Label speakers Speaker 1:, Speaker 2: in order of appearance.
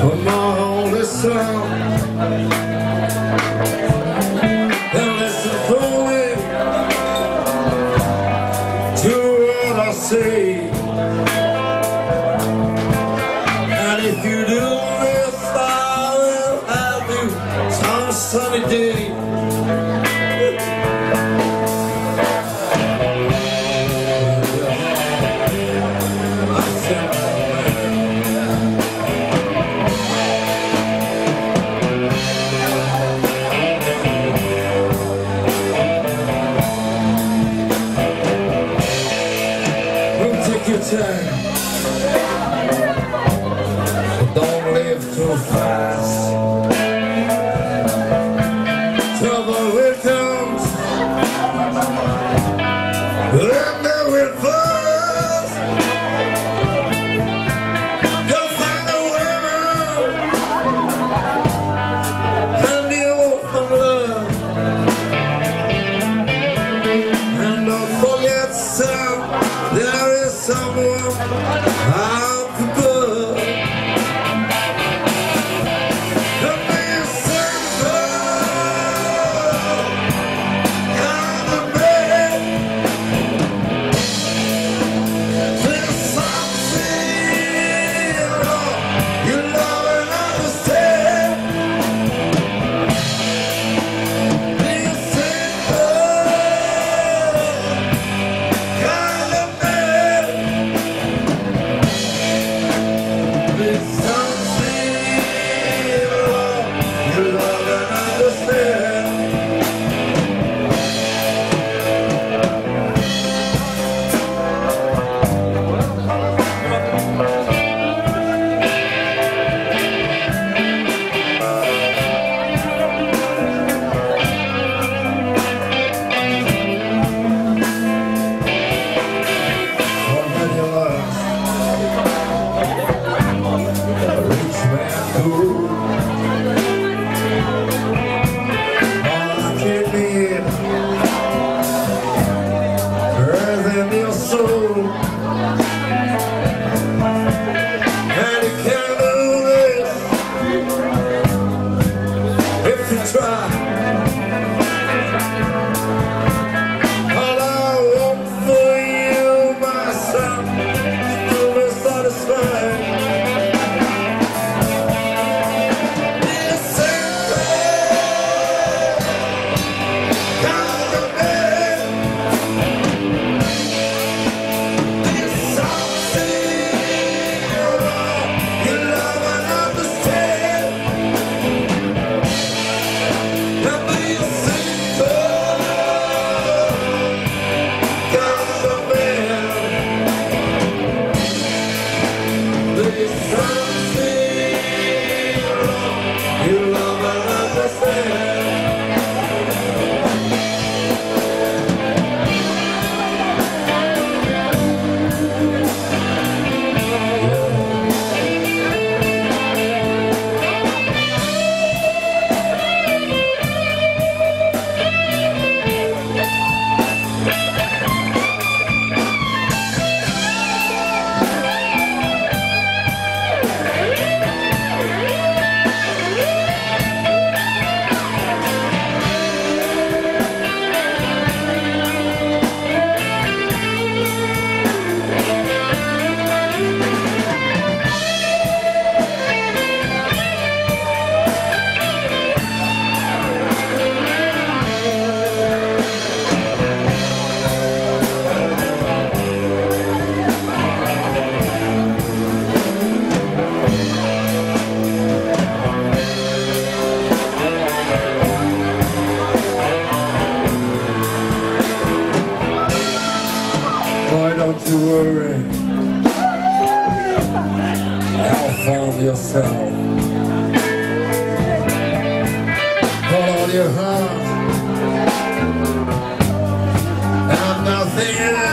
Speaker 1: For my only son. say. And if you do, if I will have you some sunny day. So fast. Why don't you worry? Have fun yourself. Put on your heart. And I'm not thinking